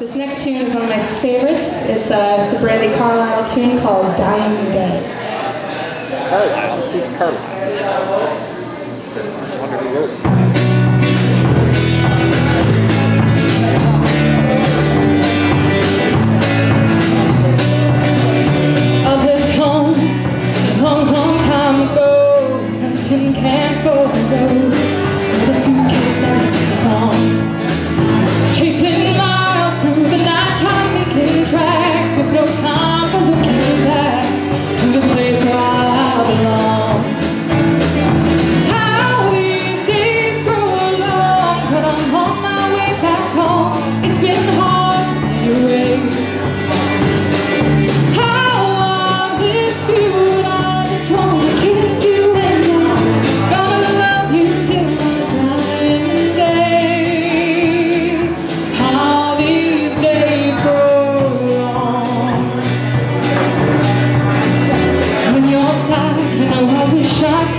This next tune is one of my favorites. It's a, it's a Brandi Carlile tune called Dying Day. Carlile? Who's Carlile? I wonder who wrote it. those times.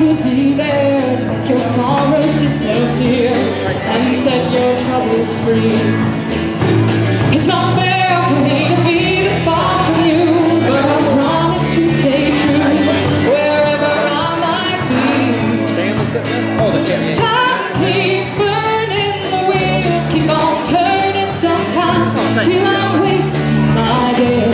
Could be there to make your sorrows disappear and set your troubles free. It's not fair for me to be this far from you, but I promise to stay true wherever I might be. Time keeps burning, the wheels keep on turning. Sometimes I feel I'm wasting my day.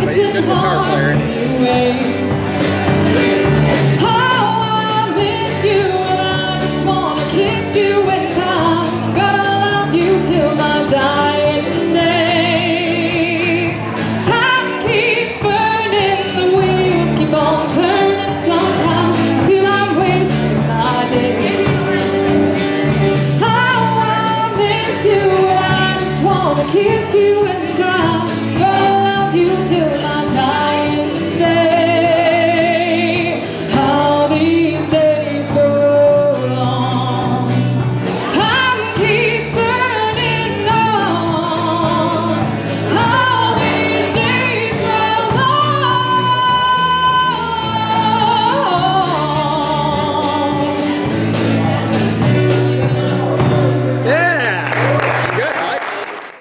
Home It's been hard anyway How oh, I miss you I just want to kiss you and cry. Go out of you till my dying day. Time keeps burning, the wheels keep on turning. Sometimes I feel I'm wasting my day. How oh, I miss you when I just wanna kiss you and cry. Gonna love you and cry. Go out of you till